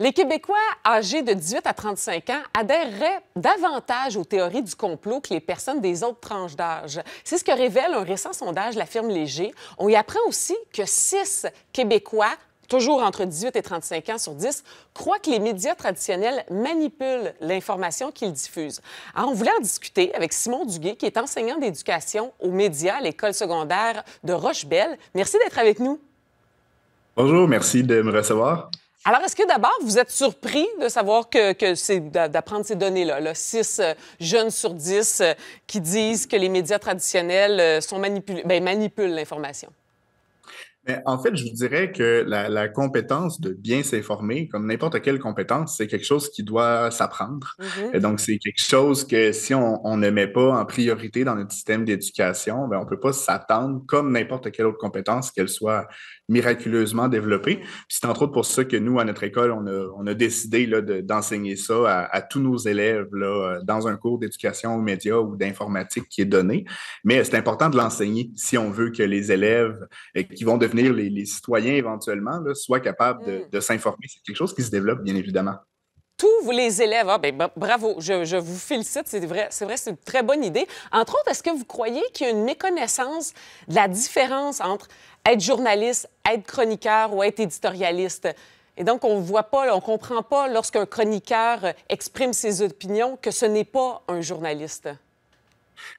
Les Québécois âgés de 18 à 35 ans adhéreraient davantage aux théories du complot que les personnes des autres tranches d'âge. C'est ce que révèle un récent sondage de la firme Léger. On y apprend aussi que 6 Québécois toujours entre 18 et 35 ans sur 10, croient que les médias traditionnels manipulent l'information qu'ils diffusent. Alors, on voulait en discuter avec Simon Duguay, qui est enseignant d'éducation aux médias à l'école secondaire de Rochebelle. Merci d'être avec nous. Bonjour, merci de me recevoir. Alors, est-ce que d'abord, vous êtes surpris de savoir que, c'est d'apprendre ces données-là, 6 euh, jeunes sur 10 euh, qui disent que les médias traditionnels euh, sont manipulés, ben, manipulent l'information? Mais en fait, je vous dirais que la, compétence de bien s'informer, comme n'importe quelle compétence, c'est quelque chose qui doit s'apprendre. Et donc, c'est quelque chose que si on, ne met pas en priorité dans notre système d'éducation, ben, on ne peut pas s'attendre, comme n'importe quelle autre compétence, qu'elle soit miraculeusement développée. Mm-hmm. c'est entre autres pour ça que nous, à notre école, on a, on a décidé d'enseigner ça à, tous nos élèves là, dans un cours d'éducation aux médias ou d'informatique qui est donné. Mais c'est important de l'enseigner si on veut que les élèves euh, qui vont devenir les, citoyens éventuellement soient capables mm. de, s'informer. C'est quelque chose qui se développe, bien évidemment tous les élèves, ah, ben, bravo, je, vous félicite, c'est vrai, c'est vrai, c'est une très bonne idée. Entre autres, est-ce que vous croyez qu'il y a une méconnaissance de la différence entre être journaliste, être chroniqueur ou être éditorialiste? Et donc, on ne voit pas, on comprend pas lorsqu'un chroniqueur exprime ses opinions que ce n'est pas un journaliste.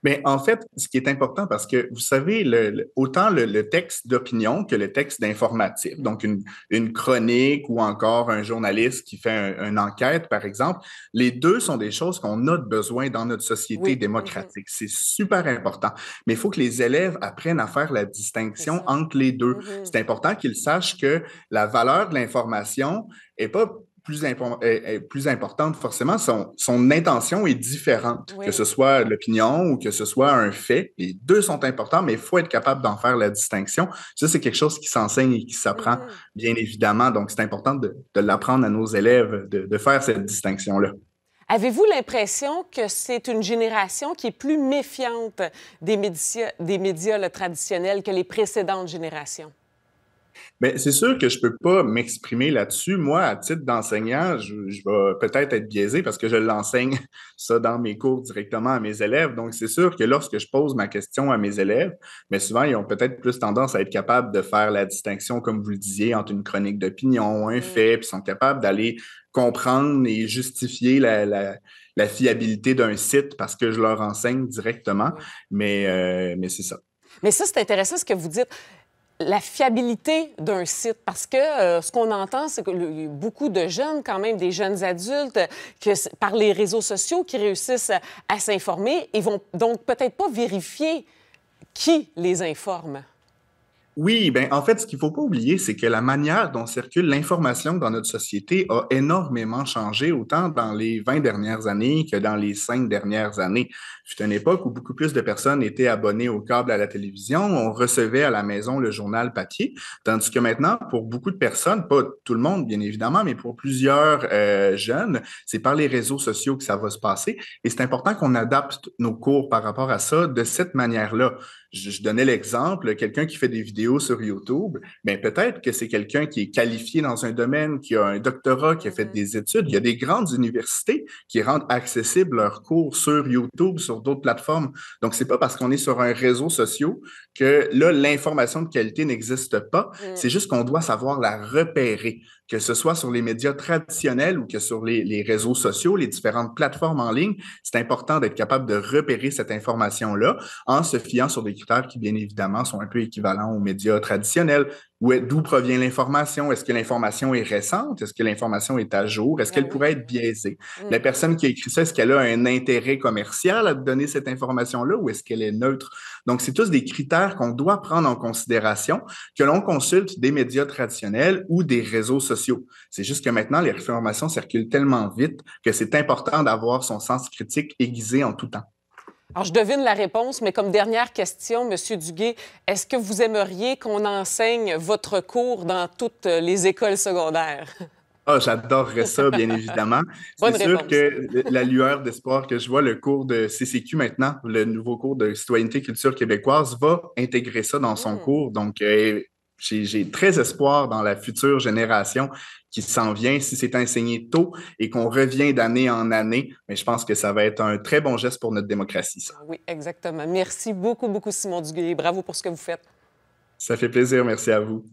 Mais en fait, ce qui est important, parce que vous savez, le, autant le, texte d'opinion que le texte d'informatif, donc une, une, chronique ou encore un journaliste qui fait une enquête, par exemple, les deux sont des choses qu'on a besoin dans notre société démocratique. C'est super important. Mais il faut que les élèves apprennent à faire la distinction entre les deux. Mm-hmm. C'est important qu'ils sachent que la valeur de l'information n'est pas plus, plus importante, forcément, son, son intention est différente, que ce soit l'opinion ou que ce soit un fait. Les deux sont importants, mais il faut être capable d'en faire la distinction. Ça, c'est quelque chose qui s'enseigne et qui s'apprend, bien évidemment. Donc, c'est important de, de l'apprendre à nos élèves, de, de faire cette distinction-là. Avez-vous l'impression que c'est une génération qui est plus méfiante des médias, des médias traditionnels que les précédentes générations? Bien, c'est sûr que je ne peux pas m'exprimer là-dessus. Moi, à titre d'enseignant, je, vais peut-être être biaisé parce que je l'enseigne ça dans mes cours directement à mes élèves. Donc, c'est sûr que lorsque je pose ma question à mes élèves, mais souvent, ils ont peut-être plus tendance à être capables de faire la distinction, comme vous le disiez, entre une chronique d'opinion, un mm. fait, puis sont capables d'aller comprendre et justifier la, fiabilité d'un site parce que je leur enseigne directement. Mais, euh, mais c'est ça. Mais ça, c'est intéressant ce que vous dites la fiabilité d'un site, parce que euh, ce qu'on entend, c'est que beaucoup de jeunes, quand même, des jeunes adultes, par les réseaux sociaux, qui réussissent à, s'informer, ils vont donc peut-être pas vérifier qui les informe. Oui, ben en fait, ce qu'il ne faut pas oublier, c'est que la manière dont circule l'information dans notre société a énormément changé, autant dans les 20 dernières années que dans les cinq dernières années. C'est une époque où beaucoup plus de personnes étaient abonnées au câble à la télévision, on recevait à la maison le journal papier, tandis que maintenant, pour beaucoup de personnes, pas tout le monde bien évidemment, mais pour plusieurs euh, jeunes, c'est par les réseaux sociaux que ça va se passer. Et c'est important qu'on adapte nos cours par rapport à ça de cette manière-là je, donnais l'exemple, quelqu'un qui fait des vidéos sur YouTube, bien peut-être que c'est quelqu'un qui est qualifié dans un domaine, qui a un doctorat, qui a fait des études. Il y a des grandes universités qui rendent accessibles leurs cours sur YouTube, sur d'autres plateformes. Donc, c'est pas parce qu'on est sur un réseau social que là, l'information de qualité n'existe pas. C'est juste qu'on doit savoir la repérer que ce soit sur les médias traditionnels ou que sur les, réseaux sociaux, les différentes plateformes en ligne, c'est important d'être capable de repérer cette information-là en se fiant sur des critères qui, bien évidemment, sont un peu équivalents aux médias traditionnels. D'où provient l'information? Est-ce que l'information est récente? Est-ce que l'information est à jour? Est-ce qu'elle pourrait être biaisée? Mm. La personne qui a écrit ça, est-ce qu'elle a un intérêt commercial à donner cette information-là ou est-ce qu'elle est neutre? Donc, c'est tous des critères qu'on doit prendre en considération que l'on consulte des médias traditionnels ou des réseaux sociaux. C'est juste que maintenant, les informations circulent tellement vite que c'est important d'avoir son sens critique aiguisé en tout temps. Alors, je devine la réponse, mais comme dernière question, M. Duguay, est-ce que vous aimeriez qu'on enseigne votre cours dans toutes les écoles secondaires? Ah, j'adorerais ça, bien évidemment. C'est sûr que la lueur d'espoir que je vois, le cours de CCQ maintenant, le nouveau cours de citoyenneté culture québécoise, va intégrer ça dans son mmh. cours. Donc, euh, j'ai très espoir dans la future génération qui s'en vient. Si c'est enseigné tôt et qu'on revient d'année en année, mais je pense que ça va être un très bon geste pour notre démocratie. Ça. Oui, exactement. Merci beaucoup, beaucoup, Simon Duguay. Bravo pour ce que vous faites. Ça fait plaisir. Merci à vous.